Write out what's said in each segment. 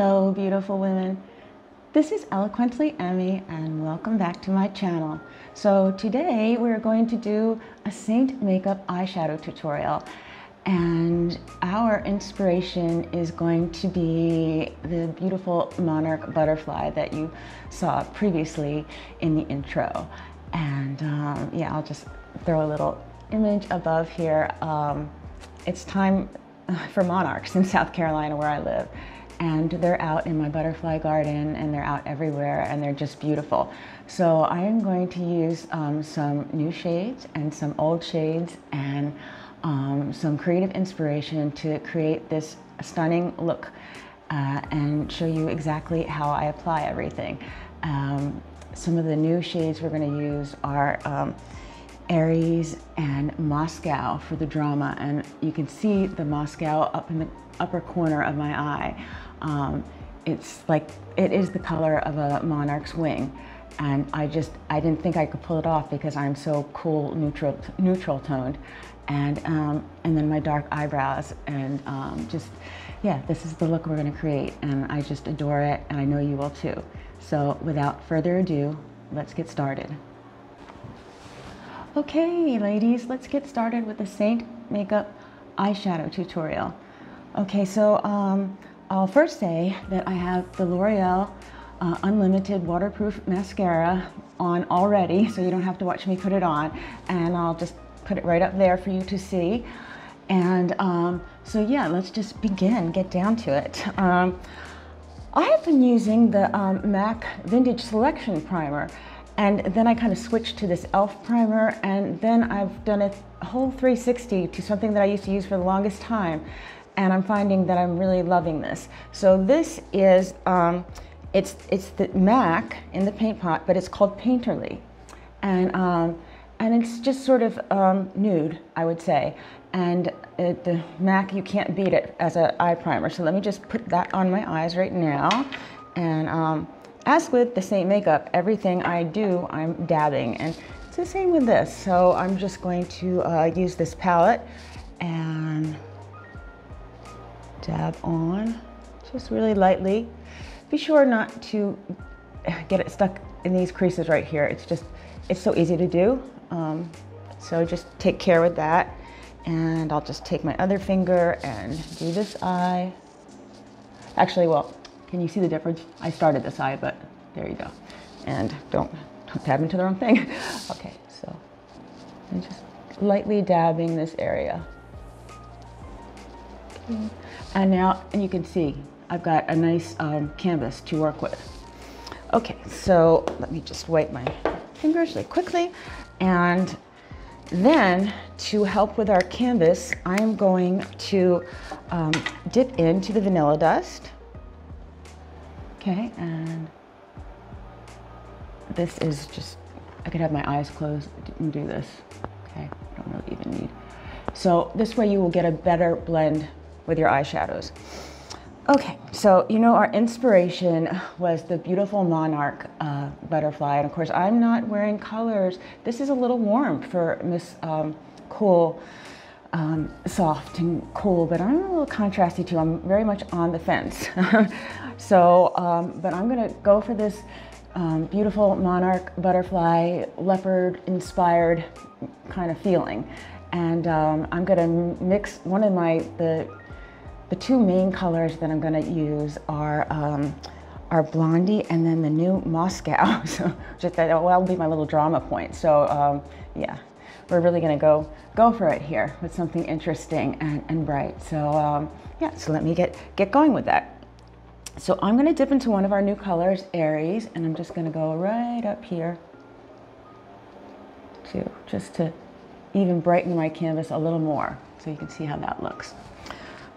Hello, beautiful women. This is Eloquently Emmie, and welcome back to my channel. So today we're going to do a Seint Makeup eyeshadow tutorial. And our inspiration is going to be the beautiful monarch butterfly that you saw previously in the intro. And um, yeah, I'll just throw a little image above here. Um, it's time for monarchs in South Carolina where I live and they're out in my butterfly garden and they're out everywhere and they're just beautiful. So I am going to use um, some new shades and some old shades and um, some creative inspiration to create this stunning look uh, and show you exactly how I apply everything. Um, some of the new shades we're going to use are um, Aries and Moscow for the drama and you can see the Moscow up in the upper corner of my eye. Um, it's like, it is the color of a monarch's wing. And I just, I didn't think I could pull it off because I'm so cool, neutral, neutral toned. And, um, and then my dark eyebrows and um, just, yeah, this is the look we're gonna create. And I just adore it and I know you will too. So without further ado, let's get started. Okay, ladies, let's get started with the Seint Makeup eyeshadow tutorial. Okay, so um, I'll first say that I have the L'Oreal uh, Unlimited Waterproof Mascara on already, so you don't have to watch me put it on. And I'll just put it right up there for you to see. And um, so yeah, let's just begin, get down to it. Um, I have been using the um, MAC Vintage Selection Primer and then I kind of switched to this e.l.f. primer and then I've done a whole 360 to something that I used to use for the longest time and I'm finding that I'm really loving this. So this is, um, it's, it's the MAC in the paint pot, but it's called Painterly. And, um, and it's just sort of um, nude, I would say. And it, the MAC, you can't beat it as an eye primer. So let me just put that on my eyes right now. And um, as with the Seint makeup, everything I do, I'm dabbing. And it's the same with this. So I'm just going to uh, use this palette and dab on, just really lightly. Be sure not to get it stuck in these creases right here. It's just, it's so easy to do. Um, so just take care with that. And I'll just take my other finger and do this eye. Actually, well, can you see the difference? I started this eye, but there you go. And don't, don't dab into the wrong thing. okay, so I'm just lightly dabbing this area. Okay. And now and you can see I've got a nice um, canvas to work with. Okay, so let me just wipe my fingers really quickly. And then to help with our canvas, I'm going to um, dip into the vanilla dust. Okay, and this is just, I could have my eyes closed and do this. Okay, I don't really even need. So this way you will get a better blend with your eyeshadows. Okay, so you know our inspiration was the beautiful monarch uh, butterfly, and of course I'm not wearing colors. This is a little warm for Miss um, Cool, um, soft and cool, but I'm a little contrasty too. I'm very much on the fence. so, um, but I'm gonna go for this um, beautiful monarch butterfly, leopard inspired kind of feeling. And um, I'm gonna mix one of my, the the two main colors that I'm gonna use are um, are Blondie and then the new Moscow. so just that will be my little drama point. So um, yeah, we're really gonna go go for it here with something interesting and, and bright. So um, yeah, so let me get, get going with that. So I'm gonna dip into one of our new colors, Aries, and I'm just gonna go right up here to just to even brighten my canvas a little more so you can see how that looks.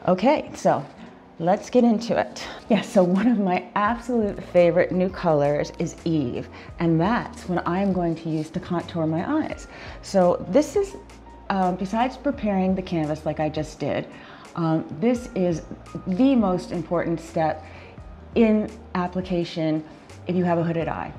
Okay, so let's get into it. Yeah, so one of my absolute favorite new colors is Eve, and that's when I'm going to use to contour my eyes. So this is, um, besides preparing the canvas like I just did, um, this is the most important step in application if you have a hooded eye,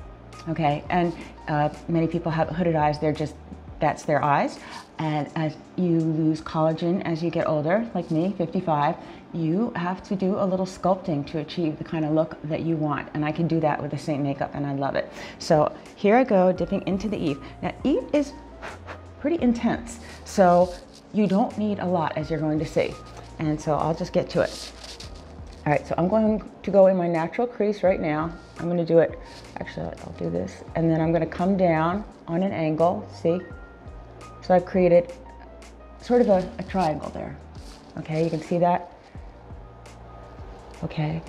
okay? And uh, many people have hooded eyes, they're just that's their eyes. And as you lose collagen as you get older, like me, 55, you have to do a little sculpting to achieve the kind of look that you want. And I can do that with the Seint makeup and I love it. So here I go, dipping into the Eve. Now Eve is pretty intense. So you don't need a lot as you're going to see. And so I'll just get to it. All right, so I'm going to go in my natural crease right now. I'm gonna do it, actually I'll do this, and then I'm gonna come down on an angle, see? So I've created sort of a, a triangle there. Okay, you can see that? Okay,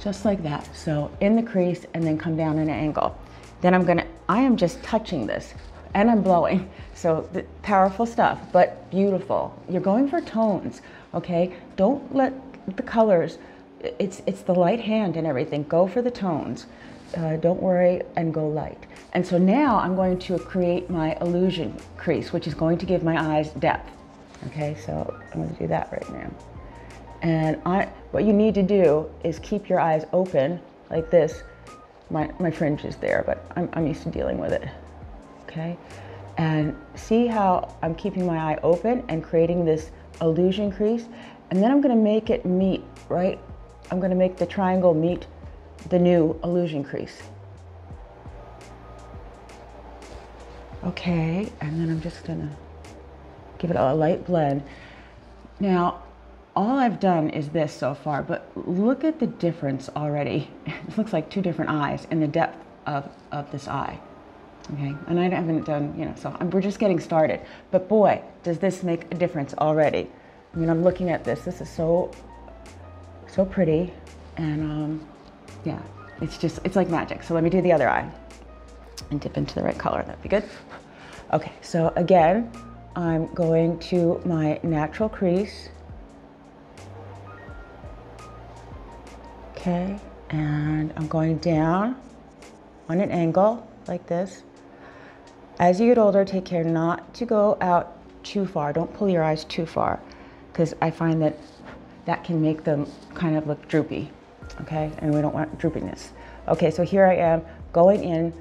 just like that. So in the crease and then come down in an angle. Then I'm gonna, I am just touching this and I'm blowing. So powerful stuff, but beautiful. You're going for tones, okay? Don't let the colors, it's, it's the light hand and everything. Go for the tones. Uh, don't worry and go light. And so now I'm going to create my illusion crease, which is going to give my eyes depth. Okay, so I'm going to do that right now. And I, what you need to do is keep your eyes open like this. My, my fringe is there, but I'm, I'm used to dealing with it. Okay, and see how I'm keeping my eye open and creating this illusion crease. And then I'm gonna make it meet, right? I'm gonna make the triangle meet the new illusion crease. Okay, and then I'm just gonna give it a light blend. Now, all I've done is this so far, but look at the difference already. It looks like two different eyes in the depth of, of this eye. Okay, and I haven't done, you know, so I'm, we're just getting started. But boy, does this make a difference already. I mean, I'm looking at this. This is so, so pretty. And um, yeah, it's just, it's like magic. So let me do the other eye and dip into the right color. That'd be good. Okay, so again, I'm going to my natural crease. Okay, and I'm going down on an angle like this. As you get older, take care not to go out too far. Don't pull your eyes too far because I find that that can make them kind of look droopy, okay? And we don't want droopiness. Okay, so here I am going in,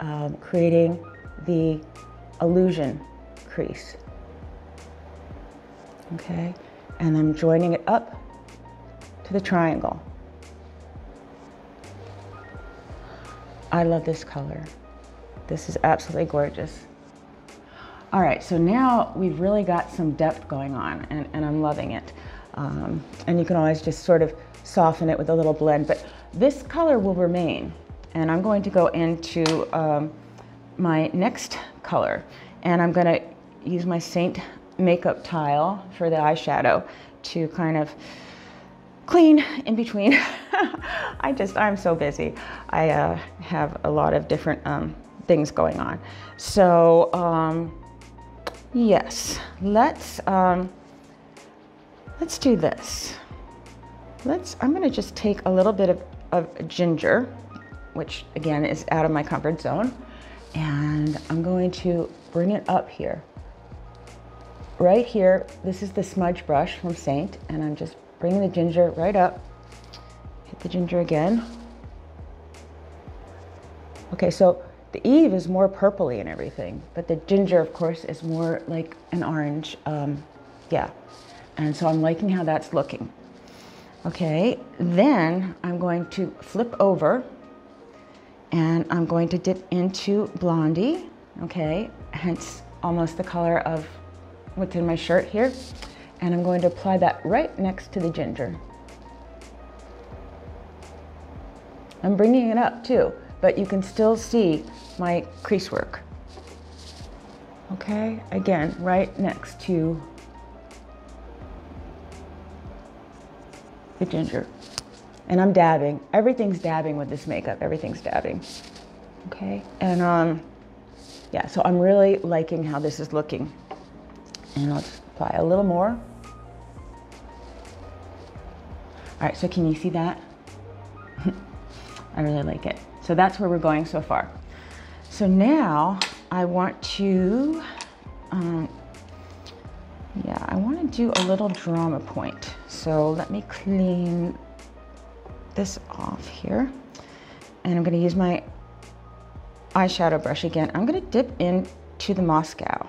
um, creating the illusion crease, okay? And I'm joining it up to the triangle. I love this color. This is absolutely gorgeous. All right, so now we've really got some depth going on and, and I'm loving it. Um, and you can always just sort of soften it with a little blend, but this color will remain. And I'm going to go into um, my next color and I'm gonna use my Seint makeup tile for the eyeshadow to kind of clean in between. I just, I'm so busy. I uh, have a lot of different um, things going on. So, um, Yes, let's, um, let's do this. Let's, I'm gonna just take a little bit of, of ginger, which again is out of my comfort zone, and I'm going to bring it up here. Right here, this is the smudge brush from Seint, and I'm just bringing the ginger right up. Hit the ginger again. Okay, so the Eve is more purpley and everything, but the ginger, of course, is more like an orange. Um, yeah. And so I'm liking how that's looking. Okay, then I'm going to flip over and I'm going to dip into Blondie, okay, hence almost the color of what's in my shirt here. And I'm going to apply that right next to the ginger. I'm bringing it up too but you can still see my crease work. Okay, again, right next to the ginger. And I'm dabbing. Everything's dabbing with this makeup. Everything's dabbing. Okay, and um, yeah, so I'm really liking how this is looking. And I'll just apply a little more. All right, so can you see that? I really like it. So that's where we're going so far. So now I want to, um, yeah, I want to do a little drama point. So let me clean this off here. And I'm going to use my eyeshadow brush again. I'm going to dip in to the Moscow.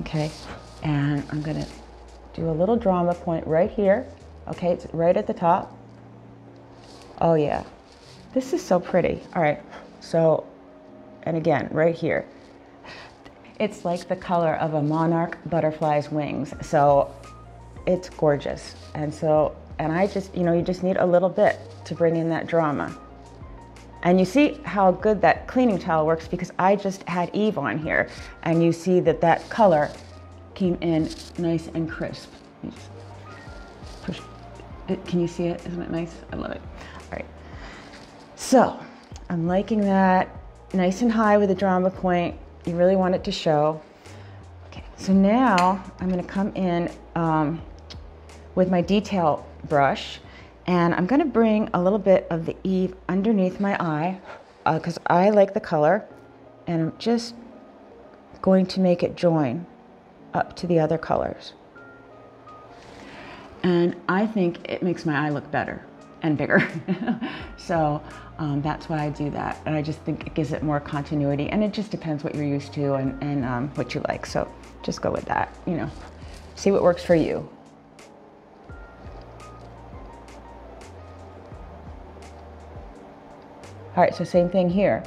Okay, and I'm gonna do a little drama point right here. Okay, it's right at the top. Oh yeah, this is so pretty. All right, so, and again, right here. It's like the color of a monarch butterfly's wings. So it's gorgeous. And so, and I just, you know, you just need a little bit to bring in that drama. And you see how good that cleaning towel works because I just had Eve on here and you see that that color came in nice and crisp. push. Can you see it? Isn't it nice? I love it. All right. So I'm liking that nice and high with the drama point. You really want it to show. Okay, so now I'm gonna come in um, with my detail brush and I'm gonna bring a little bit of the Eve underneath my eye because uh, I like the color and I'm just going to make it join up to the other colors. And I think it makes my eye look better and bigger. so um, that's why I do that. And I just think it gives it more continuity and it just depends what you're used to and, and um, what you like. So just go with that, you know, see what works for you. All right, so same thing here.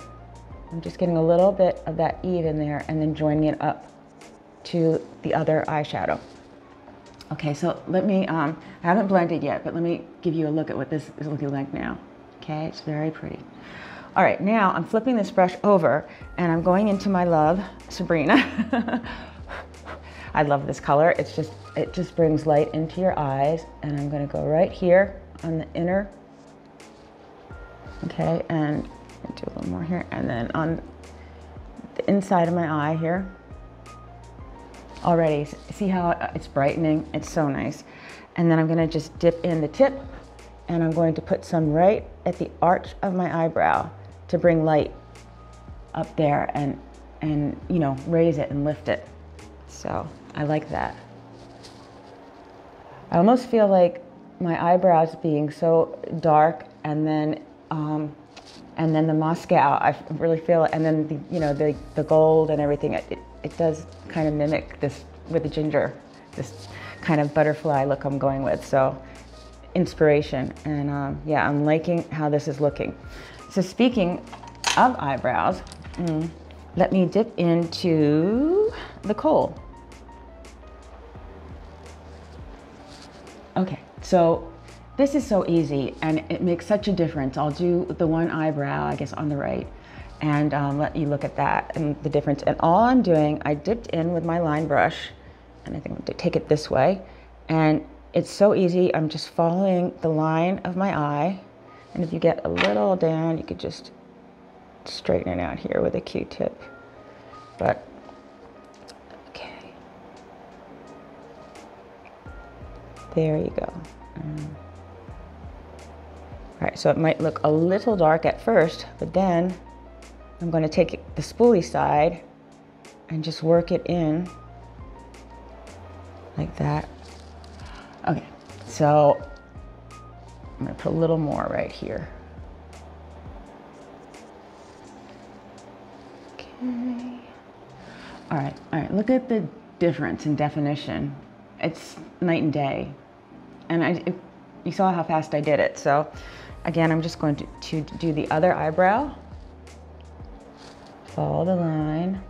I'm just getting a little bit of that Eve in there and then joining it up to the other eyeshadow. Okay, so let me, um, I haven't blended yet, but let me give you a look at what this is looking like now. Okay, it's very pretty. All right, now I'm flipping this brush over and I'm going into my love, Sabrina. I love this color. It's just, it just brings light into your eyes. And I'm gonna go right here on the inner, okay, and do a little more here. And then on the inside of my eye here, already. See how it's brightening? It's so nice. And then I'm gonna just dip in the tip and I'm going to put some right at the arch of my eyebrow to bring light up there and, and you know, raise it and lift it. So I like that. I almost feel like my eyebrows being so dark and then um, and then the Moscow, I really feel it. And then the, you know, the, the gold and everything, it, it does kind of mimic this with the ginger, this kind of butterfly look I'm going with. So inspiration. And um, yeah, I'm liking how this is looking. So speaking of eyebrows, mm, let me dip into the Cole. Okay, so this is so easy and it makes such a difference. I'll do the one eyebrow, I guess, on the right and um, let you look at that and the difference. And all I'm doing, I dipped in with my line brush and I think I'm gonna take it this way. And it's so easy. I'm just following the line of my eye. And if you get a little down, you could just straighten it out here with a Q-tip. But, okay. There you go. Um, all right, so it might look a little dark at first, but then I'm going to take the spoolie side and just work it in like that. Okay, so I'm to put a little more right here. Okay. All right, all right, look at the difference in definition. It's night and day. And I, it, you saw how fast I did it. So again, I'm just going to, to do the other eyebrow follow the line.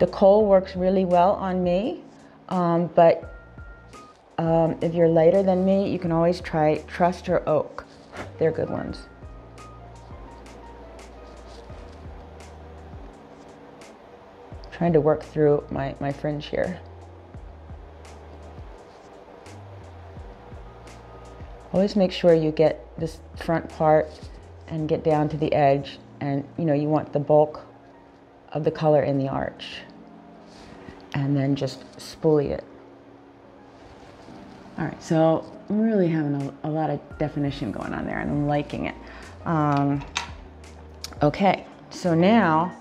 The Cole works really well on me, um, but um, if you're lighter than me, you can always try Trust or Oak. They're good ones. Trying to work through my, my fringe here. Always make sure you get this front part and get down to the edge and you know you want the bulk of the color in the arch and then just spoolie it. All right, so I'm really having a, a lot of definition going on there and I'm liking it. Um, okay, so now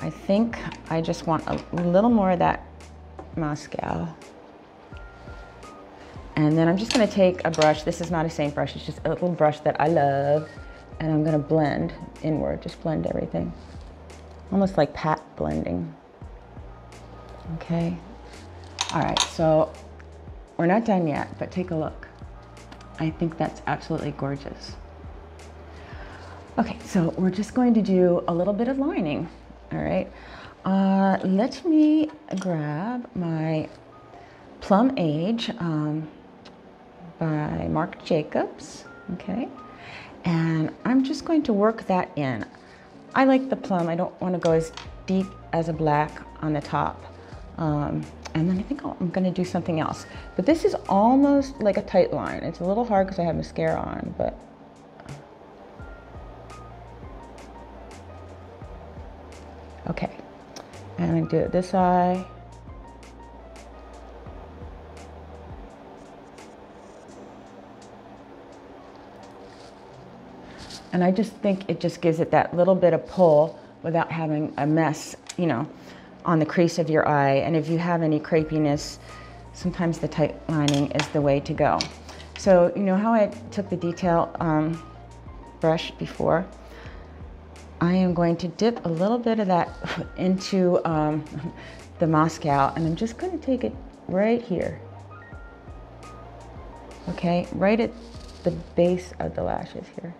I think I just want a little more of that Moscow. And then I'm just gonna take a brush. This is not a Seint brush, it's just a little brush that I love and I'm gonna blend inward, just blend everything. almost like pat blending. Okay. All right, so we're not done yet, but take a look. I think that's absolutely gorgeous. Okay, so we're just going to do a little bit of lining, all right? Uh, let me grab my Plum Age um, by Marc Jacobs, okay? And I'm just going to work that in. I like the plum, I don't want to go as deep as a black on the top. Um, and then I think I'm gonna do something else. But this is almost like a tight line. It's a little hard because I have mascara on, but Okay, and I do it this eye. And I just think it just gives it that little bit of pull without having a mess, you know, on the crease of your eye. And if you have any crepiness, sometimes the tight lining is the way to go. So you know how I took the detail um, brush before? I am going to dip a little bit of that into um, the Moscow and I'm just going to take it right here. Okay, right at the base of the lashes here.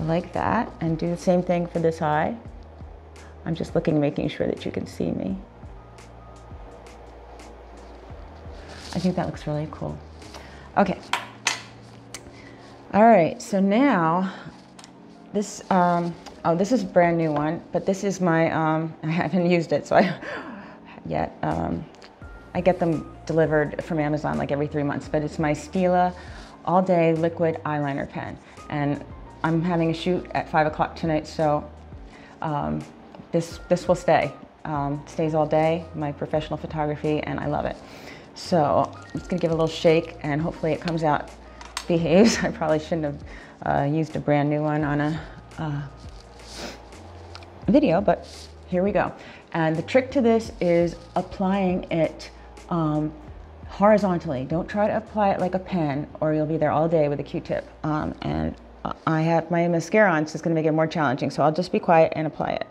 Like that. And do the same thing for this eye. I'm just looking, making sure that you can see me. I think that looks really cool. Okay. All right, so now this, um, oh, this is a brand new one, but this is my, um, I haven't used it, so I, yet. Um, I get them delivered from Amazon like every three months, but it's my Stila All Day Liquid Eyeliner Pen. And I'm having a shoot at five o'clock tonight, so um, this, this will stay. Um, stays all day, my professional photography, and I love it. So I'm just gonna give it a little shake and hopefully it comes out, behaves. I probably shouldn't have uh, used a brand new one on a uh, video, but here we go. And the trick to this is applying it um, horizontally. Don't try to apply it like a pen or you'll be there all day with a Q-tip. Um, and I have my mascara on, so it's gonna make it more challenging. So I'll just be quiet and apply it.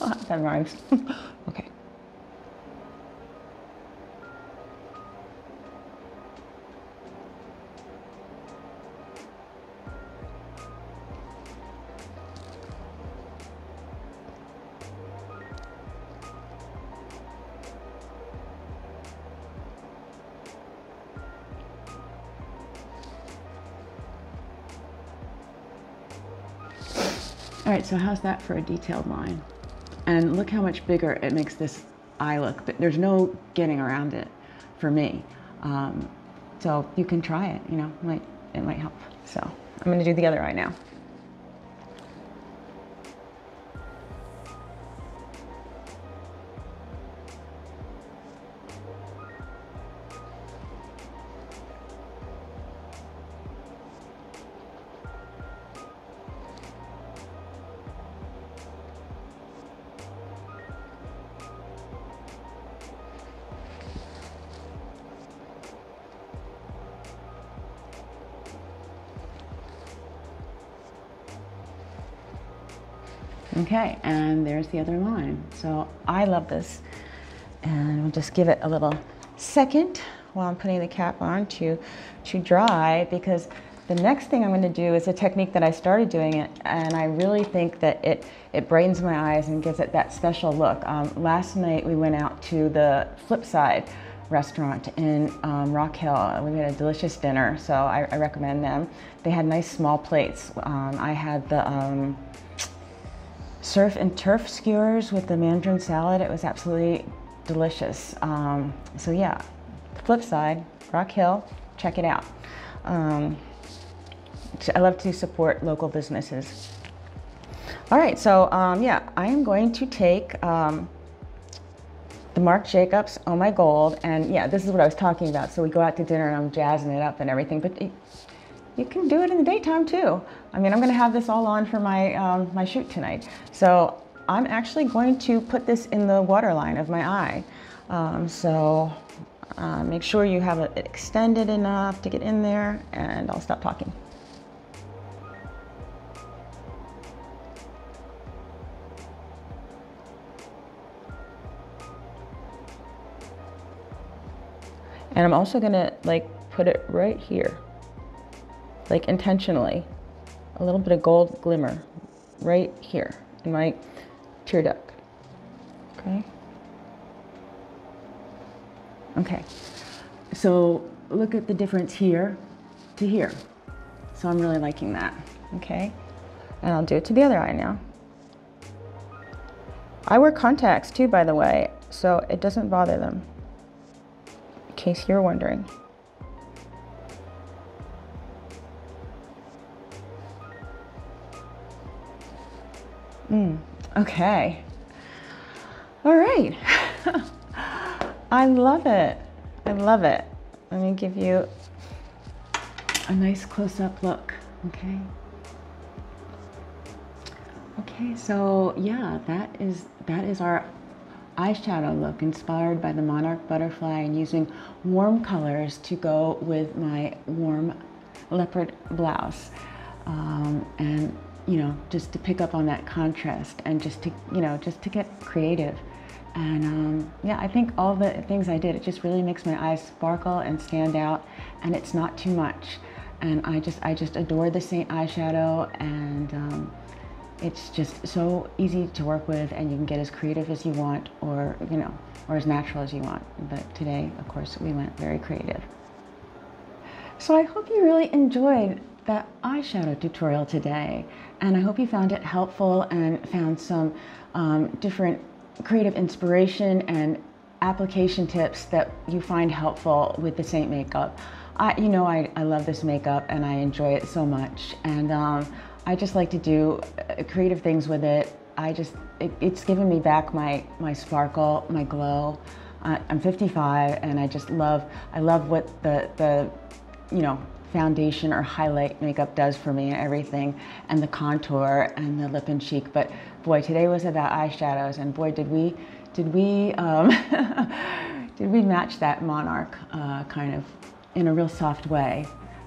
Oh, that rhymes. okay. So how's that for a detailed line? And look how much bigger it makes this eye look. But there's no getting around it for me. Um, so you can try it, you know, it might, it might help. So I'm gonna do the other eye now. The other line. So I love this. And we'll just give it a little second while I'm putting the cap on to, to dry because the next thing I'm going to do is a technique that I started doing it and I really think that it, it brightens my eyes and gives it that special look. Um, last night we went out to the Flipside restaurant in um, Rock Hill. We had a delicious dinner, so I, I recommend them. They had nice small plates. Um, I had the um, surf and turf skewers with the mandarin salad. It was absolutely delicious. Um, so yeah, Flipside, Rock Hill, check it out. Um, I love to support local businesses. All right, so um, yeah, I am going to take um, the Marc Jacobs Oh My Gold, and yeah, this is what I was talking about. So we go out to dinner and I'm jazzing it up and everything, but it, you can do it in the daytime too. I mean, I'm gonna have this all on for my, um, my shoot tonight. So I'm actually going to put this in the waterline of my eye. Um, so uh, make sure you have it extended enough to get in there and I'll stop talking. And I'm also gonna like put it right here, like intentionally a little bit of gold glimmer right here in my tear duct, okay? Okay, so look at the difference here to here. So I'm really liking that, okay? And I'll do it to the other eye now. I wear contacts too, by the way, so it doesn't bother them, in case you're wondering. Mm, okay. All right. I love it. I love it. Let me give you a nice close-up look, okay? Okay, so yeah, that is that is our eyeshadow look inspired by the monarch butterfly and using warm colors to go with my warm leopard blouse. Um, and you know, just to pick up on that contrast and just to, you know, just to get creative. And um, yeah, I think all the things I did, it just really makes my eyes sparkle and stand out and it's not too much. And I just, I just adore the Seint eyeshadow and um, it's just so easy to work with and you can get as creative as you want or, you know, or as natural as you want. But today, of course, we went very creative. So I hope you really enjoyed that eyeshadow tutorial today. And I hope you found it helpful and found some um, different creative inspiration and application tips that you find helpful with the Seint makeup. I, you know, I, I love this makeup and I enjoy it so much. And um, I just like to do uh, creative things with it. I just, it, it's given me back my, my sparkle, my glow. Uh, I'm 55 and I just love, I love what the, the, you know, foundation or highlight makeup does for me and everything, and the contour and the lip and cheek. But boy, today was about eyeshadows, and boy, did we, did we, um, did we match that monarch uh, kind of in a real soft way,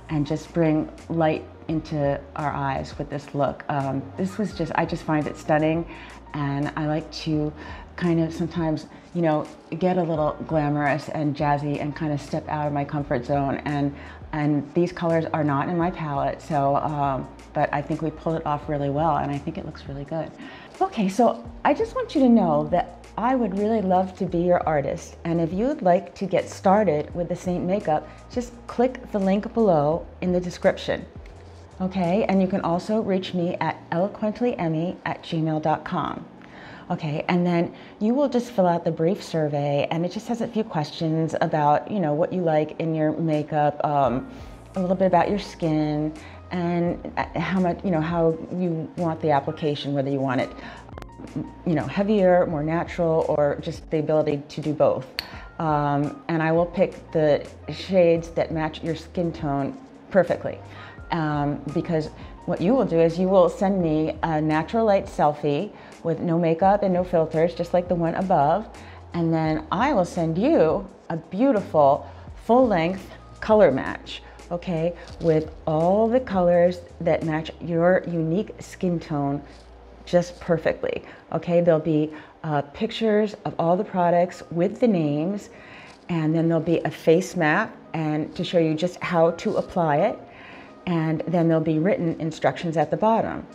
and just bring light into our eyes with this look. Um, this was just, I just find it stunning, and I like to kind of sometimes, you know, get a little glamorous and jazzy and kind of step out of my comfort zone. And and these colors are not in my palette, so, um, but I think we pulled it off really well and I think it looks really good. Okay, so I just want you to know that I would really love to be your artist. And if you'd like to get started with the Seint makeup, just click the link below in the description. Okay, and you can also reach me at eloquentlyemmie at gmail.com. Okay, and then you will just fill out the brief survey, and it just has a few questions about, you know, what you like in your makeup, um, a little bit about your skin, and uh, how much, you know, how you want the application, whether you want it, you know, heavier, more natural, or just the ability to do both. Um, and I will pick the shades that match your skin tone perfectly. Um, because what you will do is you will send me a natural light selfie with no makeup and no filters, just like the one above. And then I will send you a beautiful full length color match, okay, with all the colors that match your unique skin tone just perfectly, okay? There'll be uh, pictures of all the products with the names, and then there'll be a face map and to show you just how to apply it and then there'll be written instructions at the bottom.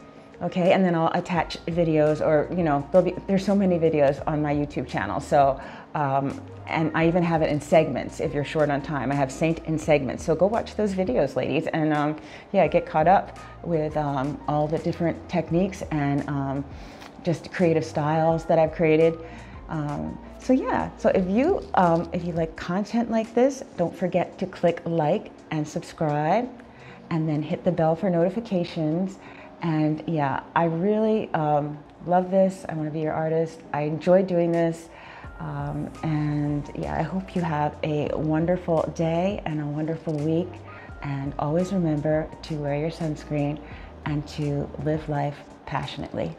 Okay, and then I'll attach videos or, you know, be, there's so many videos on my YouTube channel. So, um, and I even have it in segments if you're short on time. I have Seint in segments. So go watch those videos, ladies. And um, yeah, get caught up with um, all the different techniques and um, just creative styles that I've created. Um, so yeah, so if you, um, if you like content like this, don't forget to click like and subscribe and then hit the bell for notifications. And yeah, I really um, love this. I want to be your artist. I enjoy doing this. Um, and yeah, I hope you have a wonderful day and a wonderful week. And always remember to wear your sunscreen and to live life passionately.